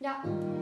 Ja.